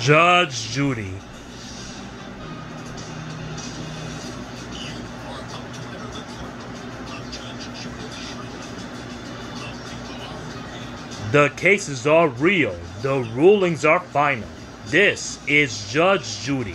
Judge Judy. The cases are real. The rulings are final. This is Judge Judy.